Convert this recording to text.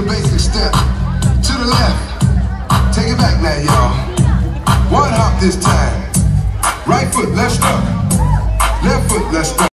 the basic step. To the left. Take it back now, y'all. One hop this time. Right foot, left step. Left foot, left step.